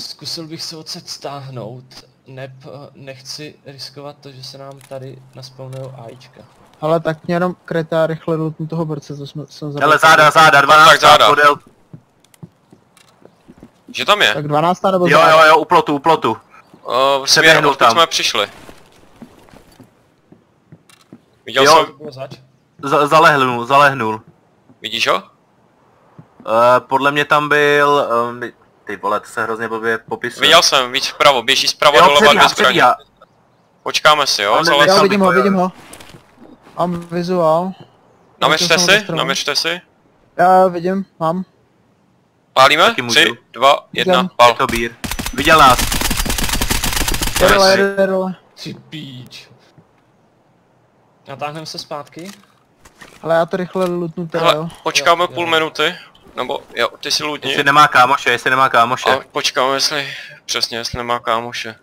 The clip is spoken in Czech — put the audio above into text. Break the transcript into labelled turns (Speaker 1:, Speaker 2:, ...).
Speaker 1: Zkusil bych se odsud stáhnout, neb eh, nechci riskovat to, že se nám tady naspounujou AIčka.
Speaker 2: Ale tak mě jenom kreta rychle lutnu toho borce, co jsme, jsem
Speaker 3: Hele, záda, záda, 12
Speaker 4: tak záda.
Speaker 3: podél.
Speaker 4: Že tam je?
Speaker 2: Tak 12 nebo
Speaker 3: Jo, jo, jo, u plotu, u plotu.
Speaker 4: Uh, směr,
Speaker 3: Přeběhnul
Speaker 4: odkud
Speaker 3: tam.
Speaker 4: jsme přišli. Viděl
Speaker 3: Jo.
Speaker 4: jsem?
Speaker 3: Z zalehnul, zalehnul.
Speaker 4: vidíš ho?
Speaker 3: Uh, podle mě tam byl, um, ty vole, to se hrozně blbě popisuje.
Speaker 4: Viděl jsem, víc vpravo, běží zprava
Speaker 3: Jo,
Speaker 4: doleva dvě zbraně.
Speaker 3: přebíhá.
Speaker 4: Počkáme si, jo,
Speaker 3: Ale
Speaker 4: zalez.
Speaker 3: bych
Speaker 2: vidím ho, vidím ho. Mám vizuál.
Speaker 4: Naměřte si, naměřte si.
Speaker 2: Já vidím, mám.
Speaker 4: Pálíme?
Speaker 3: Taky můžu.
Speaker 4: Tři, dva, jedna,
Speaker 2: Jdem.
Speaker 3: Je
Speaker 4: pal.
Speaker 3: to bír. Viděl nás.
Speaker 4: Nice.
Speaker 2: jede dole.
Speaker 1: Ty píč. Natáhneme se zpátky?
Speaker 2: Ale já to rychle lutnu teda,
Speaker 4: Hele,
Speaker 2: jo.
Speaker 4: počkáme
Speaker 1: Jo,
Speaker 4: půl
Speaker 1: jo.
Speaker 4: minuty. Nebo, jo, ty si lutni.
Speaker 3: Jestli nemá kámoše, jestli nemá kámoše.
Speaker 4: A počkáme, jestli, přesně, jestli nemá kámoše.